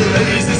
the ladies.